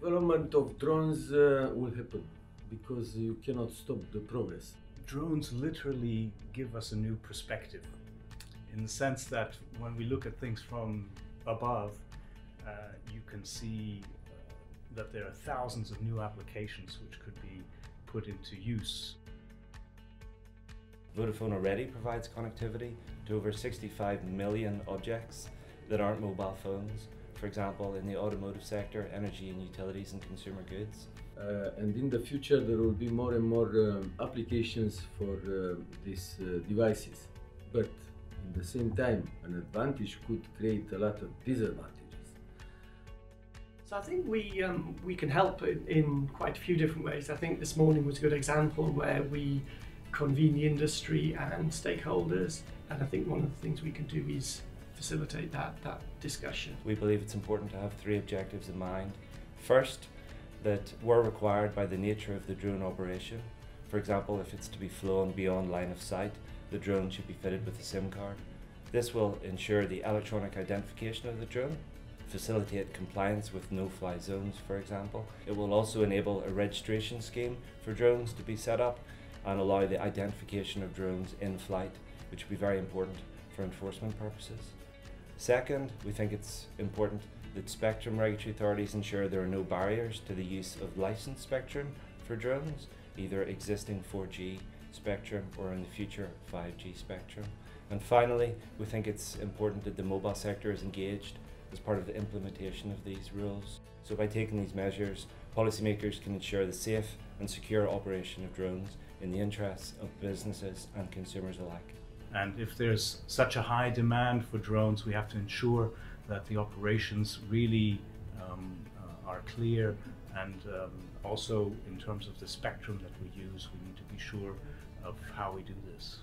Development of drones uh, will happen because you cannot stop the progress. Drones literally give us a new perspective in the sense that when we look at things from above, uh, you can see uh, that there are thousands of new applications which could be put into use. Vodafone already provides connectivity to over 65 million objects that aren't mobile phones, for example, in the automotive sector, energy and utilities and consumer goods. Uh, and in the future, there will be more and more um, applications for uh, these uh, devices. But at the same time, an advantage could create a lot of disadvantages. So I think we um, we can help in, in quite a few different ways. I think this morning was a good example where we convene the industry and stakeholders, and I think one of the things we can do is facilitate that that discussion. We believe it's important to have three objectives in mind. First, that we're required by the nature of the drone operation. For example, if it's to be flown beyond line of sight, the drone should be fitted with a SIM card. This will ensure the electronic identification of the drone, facilitate compliance with no-fly zones, for example. It will also enable a registration scheme for drones to be set up and allow the identification of drones in flight, which will be very important for enforcement purposes. Second, we think it's important that spectrum regulatory authorities ensure there are no barriers to the use of licensed spectrum for drones, either existing 4G spectrum or in the future 5G spectrum. And finally, we think it's important that the mobile sector is engaged as part of the implementation of these rules. So by taking these measures, policymakers can ensure the safe and secure operation of drones in the interests of businesses and consumers alike. And if there's such a high demand for drones, we have to ensure that the operations really um, uh, are clear and um, also in terms of the spectrum that we use, we need to be sure of how we do this.